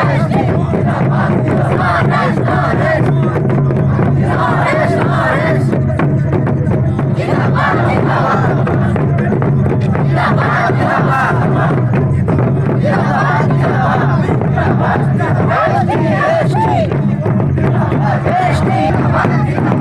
زندباد जिंदाबाद जिंदाबाद